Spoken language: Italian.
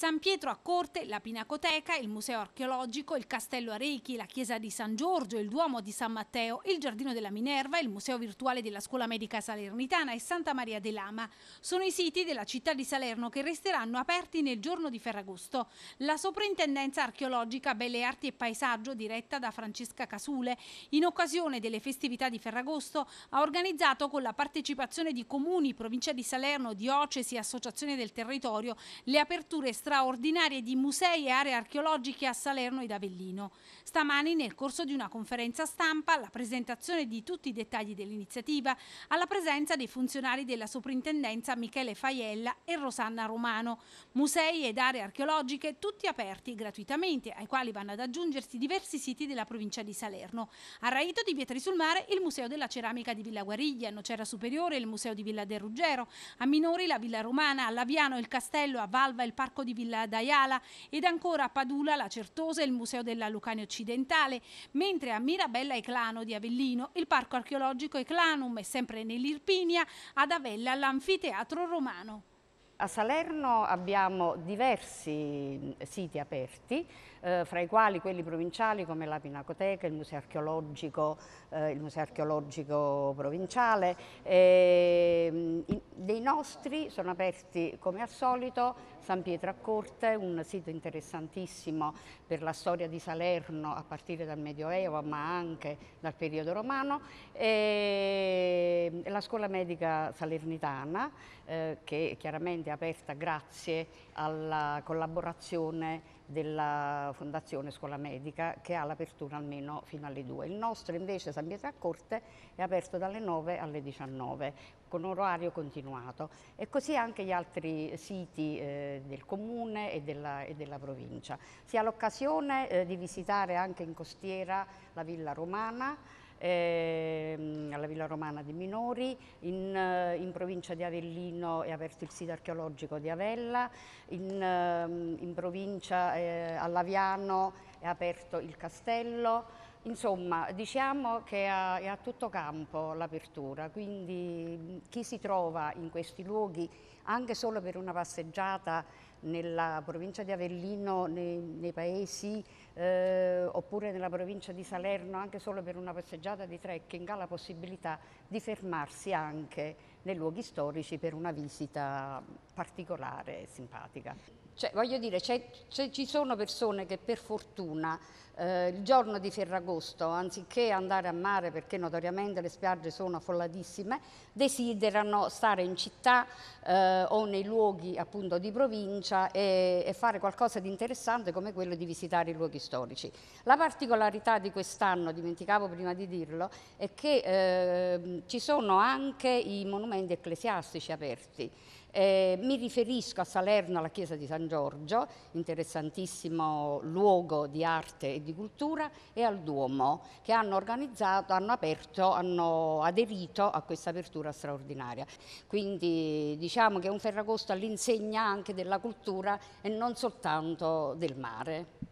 San Pietro a Corte, la Pinacoteca, il Museo Archeologico, il Castello Arechi, la Chiesa di San Giorgio, il Duomo di San Matteo, il Giardino della Minerva, il Museo Virtuale della Scuola Medica Salernitana e Santa Maria de Lama. Sono i siti della città di Salerno che resteranno aperti nel giorno di Ferragosto. La Soprintendenza Archeologica Belle Arti e Paesaggio, diretta da Francesca Casule, in occasione delle festività di Ferragosto, ha organizzato con la partecipazione di comuni, provincia di Salerno, diocesi e associazioni del territorio le aperture straordinarie di musei e aree archeologiche a Salerno ed Avellino. Stamani, nel corso di una conferenza stampa, la presentazione di tutti i dettagli dell'iniziativa, alla presenza dei funzionari della soprintendenza Michele Faiella e Rosanna Romano. Musei ed aree archeologiche tutti aperti gratuitamente, ai quali vanno ad aggiungersi diversi siti della provincia di Salerno. A Raito di Vietri sul Mare il Museo della Ceramica di Villa Guariglia, a Nocera Superiore il Museo di Villa del Ruggero, a Minori la Villa Romana, a Laviano il Castello, a Valva il Parco di Villa d'Aiala ed ancora a Padula la Certosa e il Museo della Lucania Occidentale, mentre a Mirabella e Clano di Avellino il Parco Archeologico Eclanum e sempre nell'Irpinia ad Avella l'Anfiteatro Romano. A Salerno abbiamo diversi siti aperti, eh, fra i quali quelli provinciali come la Pinacoteca, il Museo Archeologico, eh, il Museo Archeologico Provinciale. E, in, dei nostri sono aperti come al solito San Pietro a Corte, un sito interessantissimo per la storia di Salerno a partire dal Medioevo ma anche dal periodo romano, e la Scuola Medica Salernitana eh, che chiaramente è aperta grazie alla collaborazione della Fondazione Scuola Medica che ha l'apertura almeno fino alle 2. Il nostro invece San Pietro a Corte è aperto dalle 9 alle 19 con orario continuato e così anche gli altri siti eh, del comune e della, e della, provincia. Si ha l'occasione eh, di visitare anche in costiera la Villa Romana ehm, alla Villa Romana di Minori, in, eh, in, provincia di Avellino è aperto il sito archeologico di Avella, in, ehm, in provincia eh, Laviano è aperto il castello, Insomma, diciamo che è a, tutto campo l'apertura, quindi chi si trova in questi luoghi anche solo per una passeggiata nella provincia di Avellino, nei, nei paesi, eh, oppure nella provincia di Salerno, anche solo per una passeggiata di trekking, ha la possibilità di fermarsi anche nei luoghi storici per una visita particolare e simpatica. Cioè, voglio dire, ci sono persone che per fortuna eh, il giorno di Ferragosto, anziché andare a mare perché notoriamente le spiagge sono affollatissime, desiderano stare in città eh, o nei luoghi appunto di provincia e, e, fare qualcosa di interessante come quello di visitare i luoghi storici. La particolarità di quest'anno, dimenticavo prima di dirlo, è che eh, ci sono anche i monumenti ecclesiastici aperti. Eh, mi riferisco a Salerno, alla chiesa di San Giorgio, interessantissimo luogo di arte e di cultura, e al Duomo, che hanno organizzato, hanno aperto, hanno aderito a questa apertura straordinaria. Quindi diciamo che è un Ferragosto all'insegna anche della cultura e non soltanto del mare.